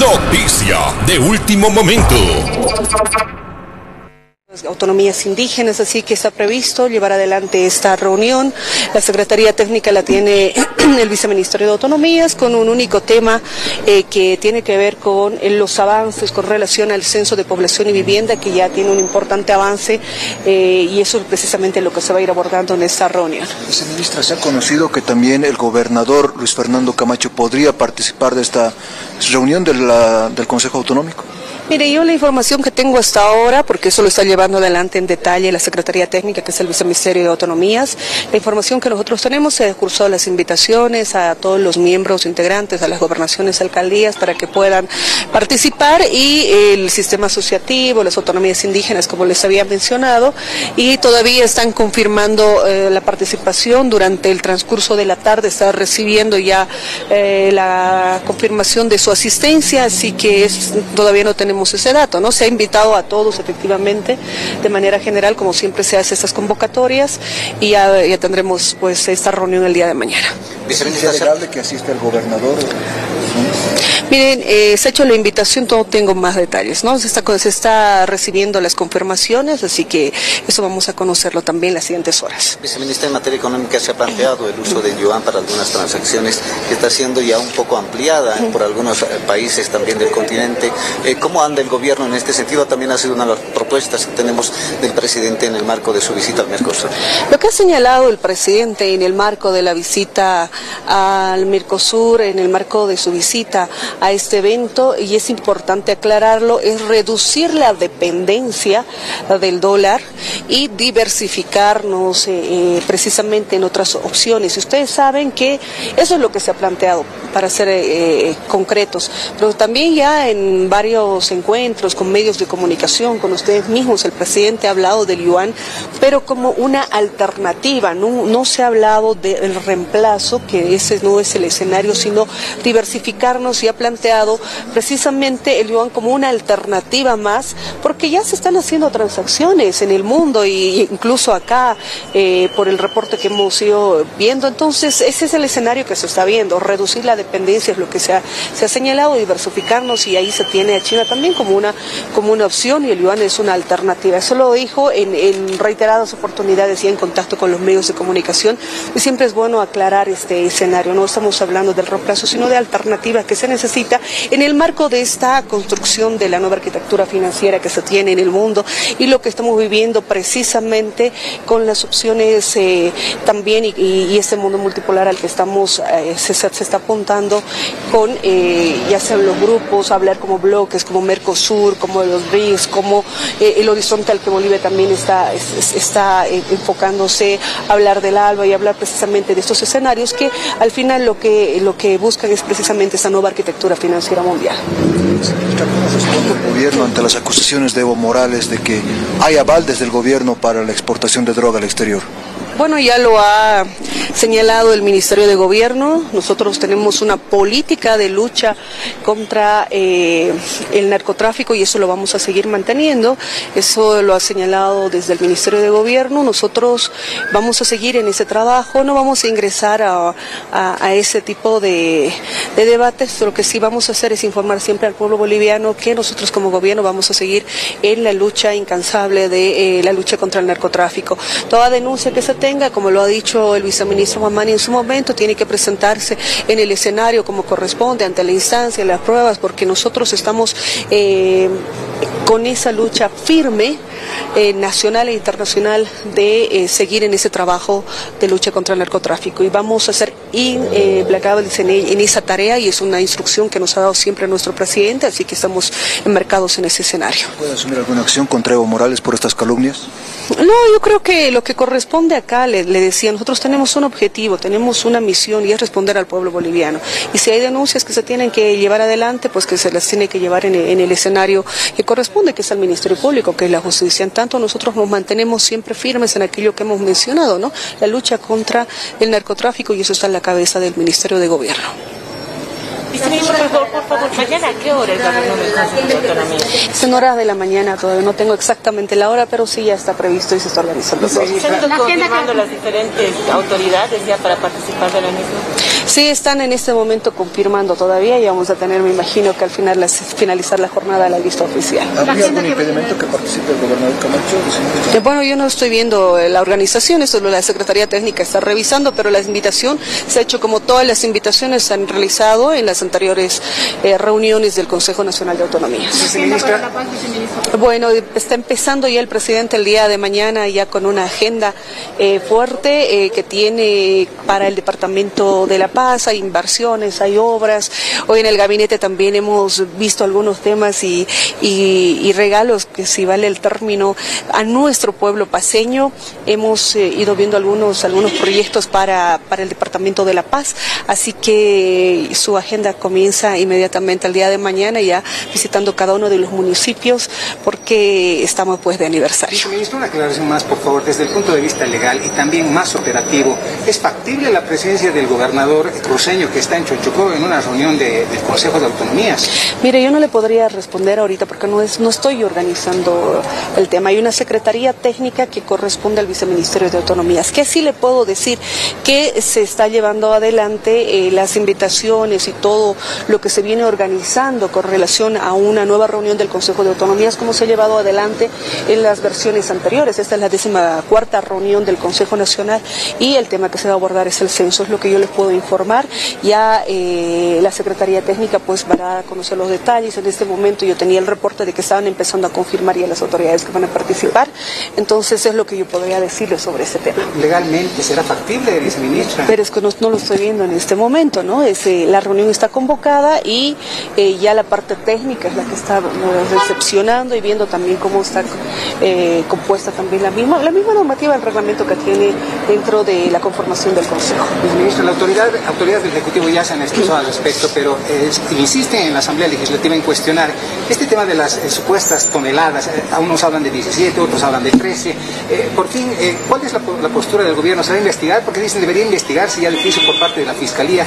Noticia de último momento autonomías indígenas, así que está previsto llevar adelante esta reunión. La Secretaría Técnica la tiene el Viceministerio de Autonomías con un único tema eh, que tiene que ver con eh, los avances con relación al censo de población y vivienda, que ya tiene un importante avance eh, y eso es precisamente lo que se va a ir abordando en esta reunión. Viceministra, se ha conocido que también el gobernador Luis Fernando Camacho podría participar de esta reunión del Consejo Autonómico. Mire, yo la información que tengo hasta ahora, porque eso lo está llevando adelante en detalle la Secretaría Técnica, que es el Viceministerio de Autonomías, la información que nosotros tenemos se cursado las invitaciones a todos los miembros integrantes, a las gobernaciones, alcaldías, para que puedan participar y el sistema asociativo, las autonomías indígenas, como les había mencionado, y todavía están confirmando eh, la participación. Durante el transcurso de la tarde, está recibiendo ya eh, la confirmación de su asistencia, así que todavía no tenemos ese dato, ¿no? Se ha invitado a todos efectivamente de manera general, como siempre se hace estas convocatorias, y ya, ya tendremos pues esta reunión el día de mañana. ¿Es legal que asiste el gobernador? Miren, eh, se ha hecho la invitación, no tengo más detalles, ¿no? Se está, se está recibiendo las confirmaciones, así que eso vamos a conocerlo también en las siguientes horas. Viceministra, en materia económica se ha planteado el uso del yuan para algunas transacciones que está siendo ya un poco ampliada por algunos eh, países también del continente. Eh, ¿Cómo anda el gobierno en este sentido? También ha sido una de las propuestas que tenemos del presidente en el marco de su visita al Mercosur. Lo que ha señalado el presidente en el marco de la visita al Mercosur, en el marco de su visita a este evento, y es importante aclararlo, es reducir la dependencia del dólar y diversificarnos eh, eh, precisamente en otras opciones. Ustedes saben que eso es lo que se ha planteado para ser eh, concretos, pero también ya en varios encuentros con medios de comunicación, con ustedes mismos, el presidente ha hablado del yuan, pero como una alternativa, no, no se ha hablado del reemplazo, que ese no es el escenario, sino y ha planteado precisamente el yuan como una alternativa más, porque ya se están haciendo transacciones en el mundo e incluso acá eh, por el reporte que hemos ido viendo. Entonces, ese es el escenario que se está viendo, reducir la dependencia es lo que se ha, se ha señalado, diversificarnos y ahí se tiene a China también como una, como una opción y el yuan es una alternativa. Eso lo dijo en, en reiteradas oportunidades y en contacto con los medios de comunicación y siempre es bueno aclarar este escenario. No estamos hablando del reemplazo, sino de alternativas que se necesita en el marco de esta construcción de la nueva arquitectura financiera que se tiene en el mundo y lo que estamos viviendo precisamente con las opciones eh, también y, este mundo multipolar al que estamos eh, se, se, está apuntando con eh, ya sean los grupos, hablar como bloques, como Mercosur, como los BRICS, como el horizonte al que Bolivia también está, está enfocándose, hablar del ALBA y hablar precisamente de estos escenarios que al final lo que, lo que buscan es precisamente esa nueva arquitectura financiera mundial. ¿Cómo responde el gobierno ante las acusaciones de Evo Morales de que hay aval desde el gobierno para la exportación de droga al exterior? Bueno, ya lo ha señalado el Ministerio de Gobierno. Nosotros tenemos una política de lucha contra eh, el narcotráfico y eso lo vamos a seguir manteniendo. Eso lo ha señalado desde el Ministerio de Gobierno. Nosotros vamos a seguir en ese trabajo. No vamos a ingresar a, ese tipo de, de, debates. Lo que sí vamos a hacer es informar siempre al pueblo boliviano que nosotros como gobierno vamos a seguir en la lucha incansable de eh, la lucha contra el narcotráfico. Toda denuncia que se tenga como lo ha dicho el viceministro Mamani en su momento, tiene que presentarse en el escenario como corresponde, ante la instancia, las pruebas, porque nosotros estamos eh, con esa lucha firme, eh, nacional e internacional, de eh, seguir en ese trabajo de lucha contra el narcotráfico. Y vamos a ser implacables en, en esa tarea y es una instrucción que nos ha dado siempre nuestro presidente, así que estamos enmarcados en ese escenario. ¿Puede asumir alguna acción contra Evo Morales por estas calumnias? No, yo creo que lo que corresponde acá, le, le, decía, nosotros tenemos un objetivo, tenemos una misión y es responder al pueblo boliviano. Y si hay denuncias que se tienen que llevar adelante, pues que se las tiene que llevar en en el escenario que corresponde, que es al Ministerio Público, que es la justicia. En tanto, nosotros nos mantenemos siempre firmes en aquello que hemos mencionado, ¿no? La lucha contra el narcotráfico y eso está en la cabeza del Ministerio de Gobierno. Por favor, mañana a qué hora es la reunión del Consejo de Autonomía? En horas de la mañana, todavía no tengo exactamente la hora, pero sí ya está previsto y se está organizando. todo. ¿Se han ido confirmando las diferentes autoridades ya para participar de la misma? Sí, están en este momento confirmando todavía y vamos a tener, me imagino que al final las- finalizar la jornada la lista oficial. ¿Habría algún impedimento que participe el gobernador Camacho? Eh, Bueno, yo no estoy viendo eh, la organización, eso lo- la Secretaría Técnica está revisando, pero la invitación se ha hecho como todas las invitaciones se han realizado en las anteriores eh, reuniones del Consejo Nacional de Autonomía. Bueno, está empezando ya el presidente el día de mañana ya con una agenda eh, fuerte eh, que tiene para el Departamento de La Paz, hay inversiones, hay obras. Hoy en el gabinete también hemos visto algunos temas y, y- y regalos, que si vale el término, a nuestro pueblo paseño. Hemos ido viendo algunos, algunos proyectos para, para el Departamento de La Paz, así que su agenda comienza inmediatamente el día de mañana ya visitando cada uno de los municipios porque estamos pues de aniversario. Viceministro, una aclaración más, por favor, desde el punto de vista legal y también más operativo. ¿Es factible la presencia del gobernador cruceño que está en Chochocó en una reunión de- del Consejo de Autonomías? Mire, yo no le podría responder ahorita porque no es, no estoy organizando el tema. Hay una secretaría técnica que corresponde al viceministerio de Autonomías. Que sí le puedo decir que se está llevando adelante eh, las invitaciones y todo lo que se viene organizando con relación a una nueva reunión del Consejo de Autonomías, como se ha llevado adelante en las versiones anteriores. Esta es la décima cuarta reunión del Consejo Nacional y el tema que se va a abordar es el censo, es lo que yo les puedo informar. Ya eh, la Secretaría Técnica pues va a conocer los detalles. En este momento yo tenía el reporte de que estaban empezando a confirmar ya las autoridades que van a participar. Entonces es lo que yo podría decirles sobre ese tema. ¿Legalmente será factible, viceministra? Pero es que no, no lo estoy viendo en este momento, ¿no? Es, eh, la reunión está convocada y eh, ya la parte técnica es la que está recepcionando y viendo también cómo está eh, compuesta también la misma, la misma normativa del reglamento que tiene dentro de la conformación del Consejo. Viceministra, la autoridad, autoridades del Ejecutivo ya se han expresado al respecto, pero eh, insisten en la Asamblea Legislativa en cuestionar este tema de las eh, supuestas toneladas. Eh, unos hablan de 17, otros hablan de 13. Eh, por fin, ¿cuál es la, la postura del gobierno? ¿Se va a investigar? Porque dicen debería investigarse ya de juicio por parte de la Fiscalía.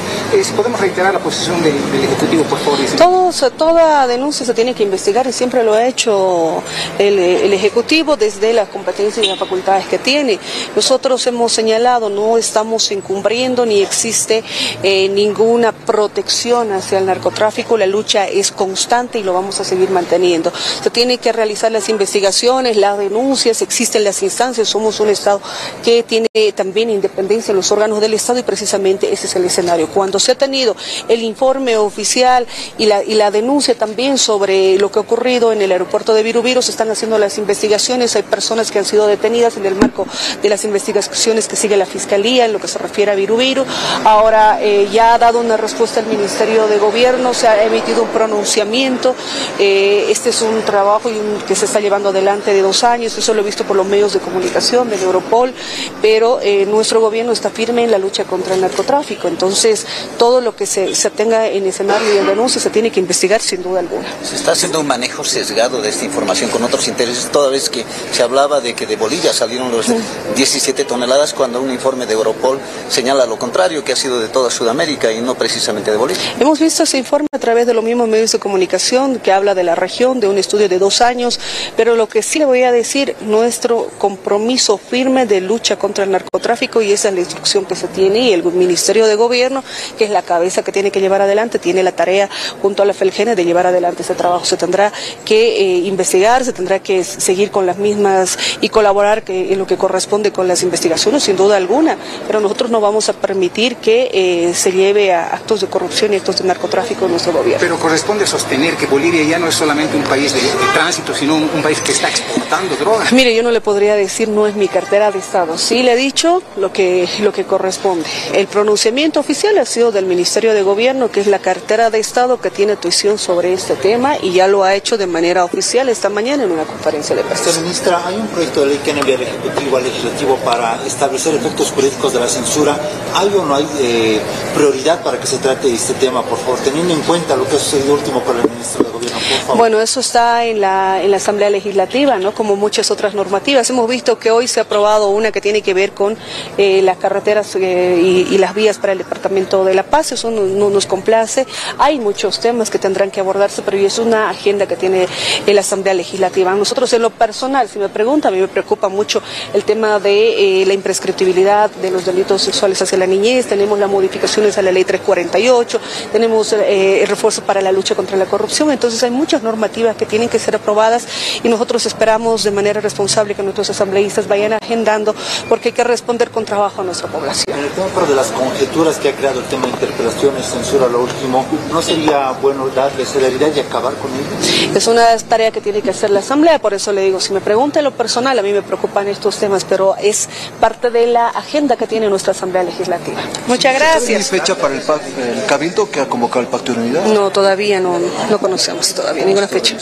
¿Podemos reiterar la posición del, Ejecutivo, por favor? Todos, toda denuncia se tiene que investigar y siempre lo ha hecho el, el Ejecutivo desde las competencias y las facultades que tiene. Nosotros hemos señalado, no estamos incumpliendo ni existe eh, ninguna protección hacia el narcotráfico, la lucha es constante y lo vamos a seguir manteniendo. Se tiene que realizar las investigaciones, las denuncias, existen las instancias, somos un Estado que tiene también independencia en los órganos del Estado y precisamente ese es el escenario. Cuando se ha tenido el informe oficial y la, y la denuncia también sobre lo que ha ocurrido en el aeropuerto de Virubiru, se están haciendo las investigaciones, hay personas que han sido detenidas en el marco de las investigaciones que sigue la Fiscalía en lo que se refiere a Virubiru. Ahora eh, ya ha dado una respuesta el Ministerio de Gobierno, se ha emitido un pronunciamiento, eh, este es un trabajo que se está llevando adelante de dos años, eso lo he visto por los medios de comunicación del Europol, pero eh, nuestro gobierno está firme en la lucha contra el narcotráfico, entonces todo lo que se, se tenga en escenario y en denuncia se tiene que investigar sin duda alguna. Se está haciendo un manejo sesgado de esta información con otros intereses, toda vez que se hablaba de que de Bolivia salieron los 17 toneladas cuando un informe de Europol señala lo contrario, que ha sido de toda Sudamérica y no precisamente de Bolivia. Hemos visto ese informe a través de los mismos medios de comunicación que habla de la región, de un estudio de dos años, pero lo que sí le voy a decir, nuestro compromiso firme de lucha contra el narcotráfico y esa es la instrucción que se tiene y el Ministerio de Gobierno, que es la cabeza que tiene que llevar adelante, tiene la tarea junto a la FELGENE de llevar adelante ese trabajo. Se tendrá que eh, investigar, se tendrá que seguir con las mismas y colaborar que, en lo que corresponde con las investigaciones, sin duda alguna, pero nosotros no vamos a permitir que eh, se lleve a actos de corrupción y actos de narcotráfico en nuestro gobierno. Pero corresponde sostener que Bolivia ya no es solamente un país de, de tránsito, sino un, un país que está exportando drogas. Mire, yo no le podría decir, no es mi cartera de Estado. Sí le he dicho lo que, lo que corresponde. El pronunciamiento oficial ha sido del Ministerio de Gobierno, que es la cartera de Estado que tiene tuición sobre este tema y ya lo ha hecho de manera oficial esta mañana en una conferencia de prensa. Ministra, hay un proyecto de ley que enviado al Ejecutivo al Legislativo para establecer efectos jurídicos de la censura. ¿Hay o no hay eh, prioridad para que se trate este tema, por favor, teniendo en cuenta lo que ha sucedido último con el ministro de Gobierno, por favor? Bueno, eso está en la, en la Asamblea Legislativa, ¿no? Como muchas otras normativas. Hemos visto que hoy se ha aprobado una que tiene que ver con eh, las carreteras eh, y, y las vías para el Departamento de La Paz. Eso no- no- nos complace. Hay muchos temas que tendrán que abordarse, pero es una agenda que tiene la Asamblea Legislativa. Nosotros en lo personal, si me pregunta, a mí me preocupa mucho el tema de eh, la imprescriptibilidad de los delitos sexuales hacia la niñez, tenemos las modificaciones a la ley 348, tenemos eh, el refuerzo para la lucha contra la corrupción, entonces hay muchas normativas que tienen que ser aprobadas y nosotros esperamos de manera responsable que nuestros asambleístas vayan agendando porque hay que responder con trabajo a nuestra población. En el tema de las conjeturas que ha creado el tema de interpelaciones, lo último, ¿no sería bueno darle celeridad y acabar con ello? Es una tarea que tiene que hacer la Asamblea, por eso le digo, si me pregunta en lo personal, a mí me preocupan estos temas, pero es parte de la agenda que tiene nuestra Asamblea Legislativa. Muchas gracias. ¿Hay fecha para el, el Cabildo que ha convocado el Pacto de Unidad? No, todavía no, no conocemos todavía ninguna fecha.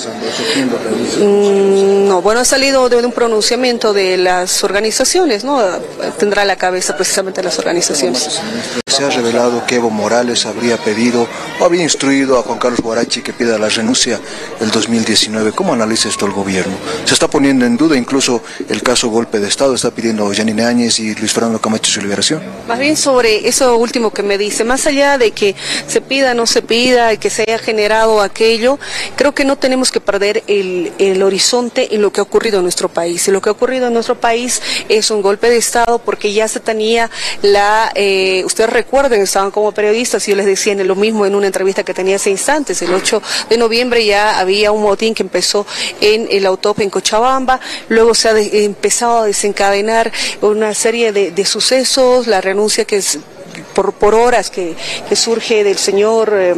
Mm, no, bueno, ha salido de un pronunciamiento de las organizaciones, ¿no? Tendrá la cabeza precisamente las organizaciones. Se ha revelado que Evo Morales habría pedido o había instruido a Juan Carlos Guarachi que pida la renuncia el 2019. ¿Cómo analiza esto el gobierno? Se está poniendo en duda incluso el caso golpe de Estado, está pidiendo Janine Áñez y Luis Fernando Camacho su liberación. Más bien sobre eso último que me dice, más allá de que se pida, no se pida, que se haya generado aquello, creo que no tenemos que perder el, el horizonte en lo que ha ocurrido en nuestro país. Y lo que ha ocurrido en nuestro país es un golpe de Estado porque ya se tenía la, eh, ustedes recuerden, estaban como periodistas y yo les decía en lo mismo en una entrevista que tenía hace instantes, el 8 de noviembre ya había un motín que empezó en el autop en Cochabamba, luego se ha empezado a desencadenar una serie de, de sucesos, la renuncia que es por, por horas que, surge del señor, eh,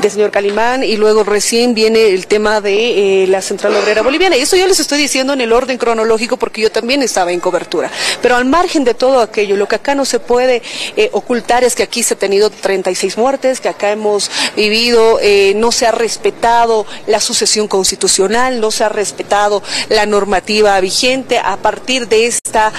del señor Calimán y luego recién viene el tema de eh, la Central Obrera Boliviana. Y eso yo les estoy diciendo en el orden cronológico porque yo también estaba en cobertura. Pero al margen de todo aquello, lo que acá no se puede eh, ocultar es que aquí se ha tenido 36 muertes, que acá hemos vivido, no se ha respetado la sucesión constitucional, no se ha respetado la normativa vigente a partir de esta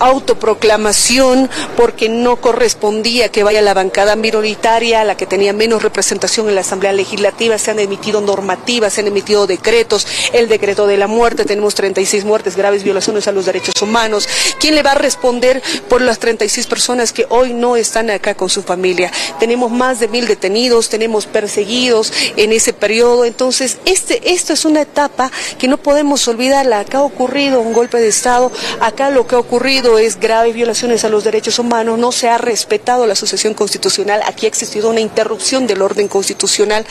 autoproclamación porque no correspondía que vaya la bancada minoritaria, la que tenía menos representación en la Asamblea Legislativa, se han emitido normativas, se han emitido decretos, el decreto de la muerte, tenemos 36 muertes, graves violaciones a los derechos humanos. ¿Quién le va a responder por las 36 personas que hoy no están acá con su familia? Tenemos más de mil detenidos, tenemos perseguidos en ese periodo, entonces este, esto es una etapa que no podemos olvidarla. Acá ha ocurrido un golpe de Estado, acá lo que ha ocurrido es graves violaciones a los derechos humanos, no ha respetado la sucesión constitucional, aquí ha existido una interrupción del orden constitucional.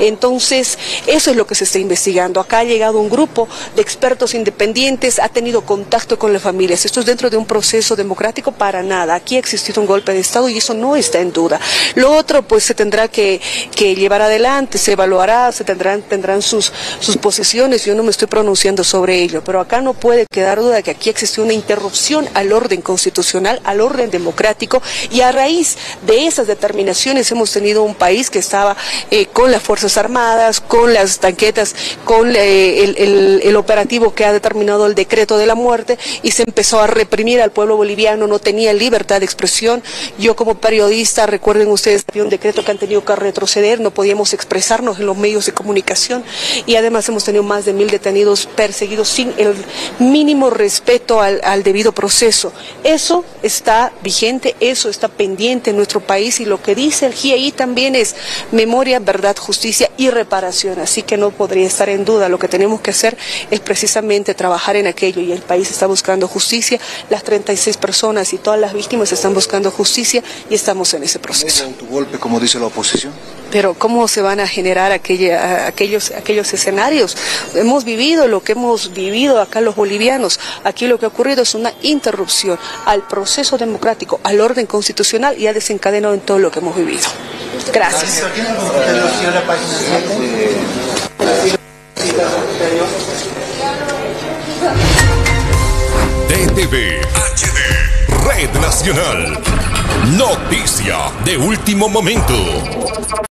Entonces, eso es lo que se está investigando. Acá ha llegado un grupo de expertos independientes, ha tenido contacto con las familias. Esto es dentro de un proceso democrático para nada. Aquí ha existido un golpe de Estado y eso no está en duda. Lo otro, pues se tendrá que, que llevar adelante, se evaluará, se tendrán, tendrán sus, sus posiciones. Yo no me estoy pronunciando sobre ello, pero acá no puede quedar duda de que aquí existió una interrupción al orden constitucional, al orden democrático y a raíz de esas determinaciones hemos tenido un país que estaba eh, con las Fuerzas Armadas, con las tanquetas, con eh, el, operativo que ha determinado el decreto de la muerte y se empezó a reprimir al pueblo boliviano, no tenía libertad de expresión. Yo como periodista, recuerden ustedes, había un decreto que han tenido que retroceder, no podíamos expresarnos en los medios de comunicación y además hemos tenido más de mil detenidos perseguidos sin el mínimo respeto al, al debido proceso. Eso está vigente, eso está pendiente en nuestro país y lo que dice el GIEI también es memoria, verdad, justicia y reparación. Así que no podría estar en duda. Lo que tenemos que hacer es precisamente trabajar en aquello y el país está buscando justicia. Las 36 personas y todas las víctimas están buscando justicia y estamos en ese proceso. ¿No golpe, como dice la oposición? pero cómo se van a generar aquella, aquellos, aquellos escenarios. Hemos vivido lo que hemos vivido acá los bolivianos. Aquí lo que ha ocurrido es una interrupción al proceso democrático, al orden constitucional y ha desencadenado en todo lo que hemos vivido. Gracias. DTV HD Red Nacional. Noticia de último momento.